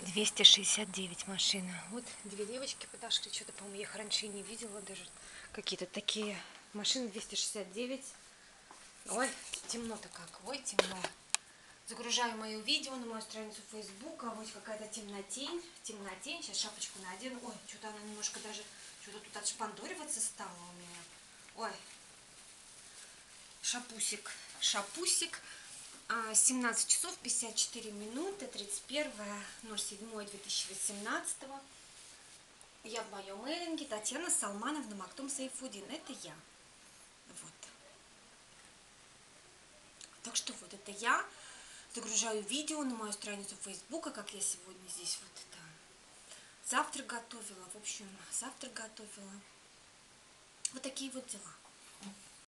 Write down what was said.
269 машина. Вот две девочки подошли. Что-то, по-моему, я их раньше и не видела даже. Какие-то такие машины 269. Ой, темно-то как. Ой, темно. Загружаю мое видео на мою страницу Фейсбука. Вот какая-то темнотень. Темнотень. Сейчас шапочку надену. Ой, что-то она немножко даже... Что-то тут отшпандориваться стало у меня. Ой. Шапусик. Шапусик. А, 17 часов 54 минуты, 31.07.2018. Я в моем мейлинге Татьяна Салмановна Мактум Сайфудин. Это я. Вот. Так что вот это я. Загружаю видео на мою страницу Фейсбука, как я сегодня здесь вот это завтрак готовила. В общем, завтрак готовила. Вот такие вот дела.